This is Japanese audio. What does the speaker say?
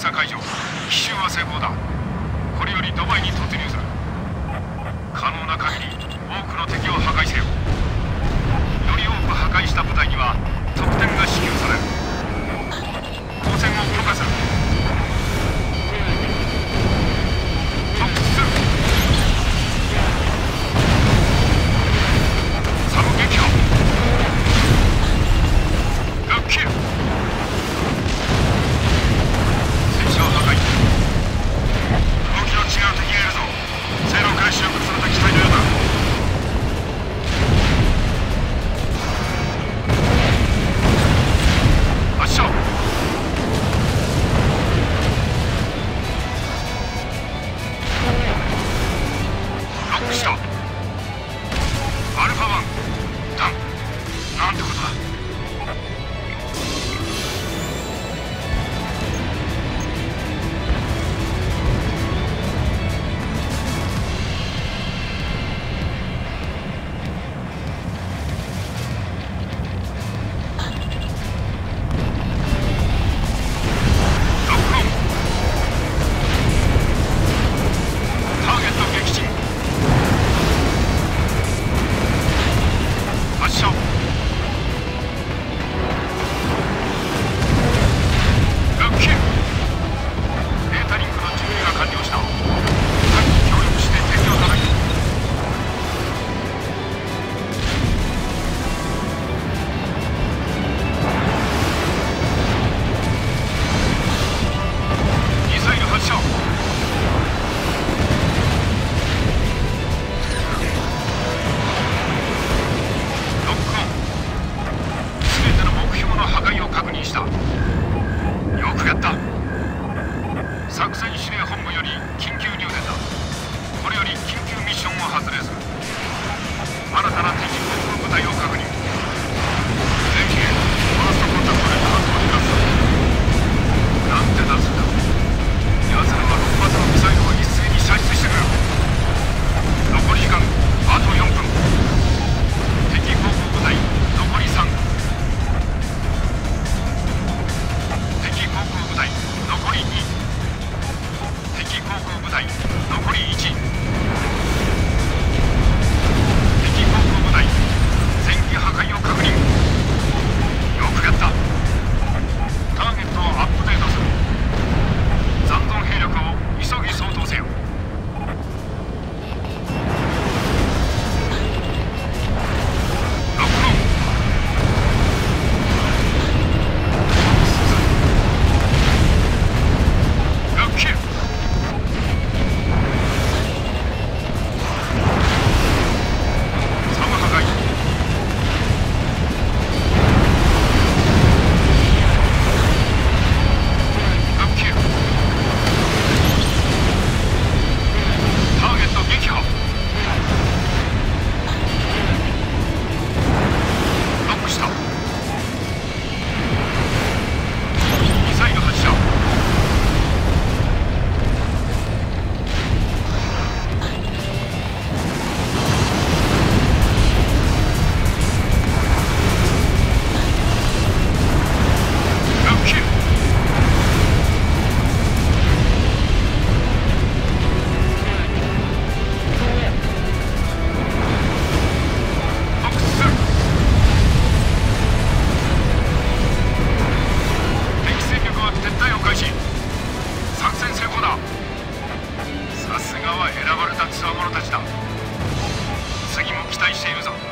査解除奇襲は成功だ。これよりドバイに突入する。可能な限り Not over. 敵航空部隊残り1期待しているぞ。